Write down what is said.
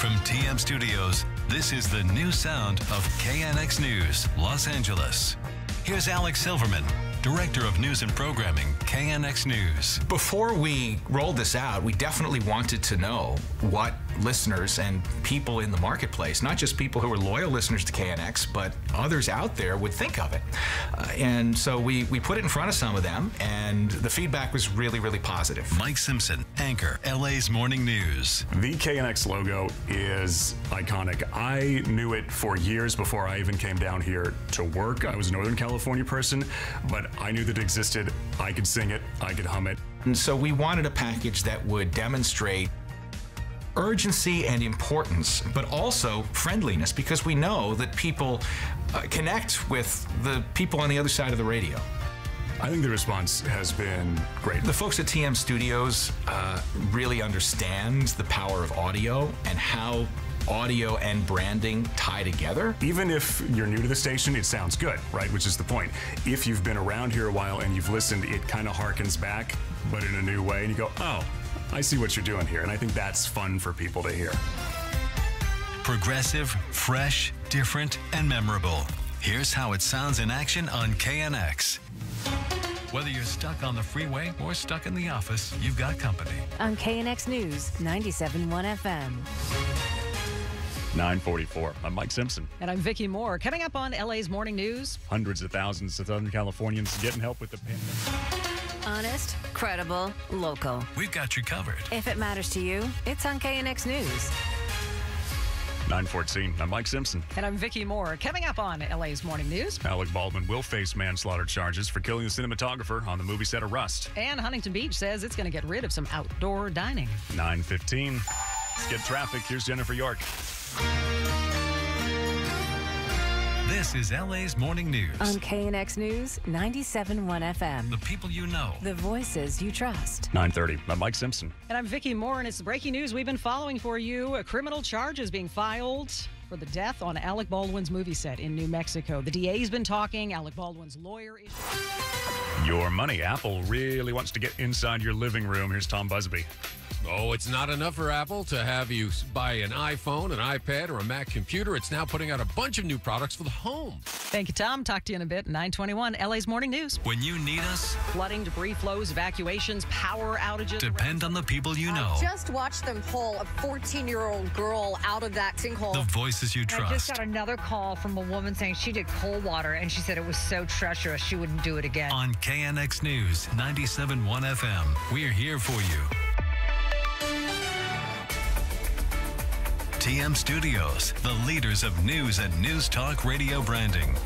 From TM Studios, this is the new sound of KNX News, Los Angeles. Here's Alex Silverman, Director of News and Programming, KNX News. Before we rolled this out, we definitely wanted to know what listeners and people in the marketplace, not just people who are loyal listeners to KNX, but others out there would think of it. Uh, and so we, we put it in front of some of them, and the feedback was really, really positive. Mike Simpson, anchor, LA's Morning News. The KNX logo is iconic. I knew it for years before I even came down here to work. I was a Northern California person, but I knew that it existed. I could sing it, I could hum it. And so we wanted a package that would demonstrate urgency and importance, but also friendliness, because we know that people uh, connect with the people on the other side of the radio. I think the response has been great. The folks at TM Studios uh, really understand the power of audio and how audio and branding tie together. Even if you're new to the station, it sounds good, right? Which is the point. If you've been around here a while and you've listened, it kind of harkens back, but in a new way, and you go, oh, I see what you're doing here. And I think that's fun for people to hear. Progressive, fresh, different, and memorable. Here's how it sounds in action on KNX. Whether you're stuck on the freeway or stuck in the office, you've got company. On KNX News, 97.1 FM. 944. I'm Mike Simpson. And I'm Vicki Moore. Coming up on LA's Morning News. Hundreds of thousands of Southern Californians getting help with the pandemic. Honest, credible, local. We've got you covered. If it matters to you, it's on KNX News. 914. I'm Mike Simpson. And I'm Vicki Moore. Coming up on LA's Morning News. Alec Baldwin will face manslaughter charges for killing the cinematographer on the movie set of Rust. And Huntington Beach says it's going to get rid of some outdoor dining. 915. Let's get traffic. Here's Jennifer York. This is LA's Morning News. On KNX News, 97.1 FM. the people you know. The voices you trust. 930. I'm Mike Simpson. And I'm Vicki Moore, and it's breaking news we've been following for you. A criminal charges being filed for the death on Alec Baldwin's movie set in New Mexico. The DA's been talking. Alec Baldwin's lawyer is. Your money. Apple really wants to get inside your living room. Here's Tom Busby. Oh, it's not enough for Apple to have you buy an iPhone, an iPad, or a Mac computer. It's now putting out a bunch of new products for the home. Thank you, Tom. Talk to you in a bit. 921, LA's Morning News. When you need us, Flooding, debris flows, evacuations, power outages. depend on the people you know. Just watched them pull a 14 year old girl out of that sinkhole. The voices you trust. I just got another call from a woman saying she did cold water and she said it was so treacherous she wouldn't do it again. On KNX News 97.1 FM. We're here for you. TM Studios, the leaders of news and news talk radio branding.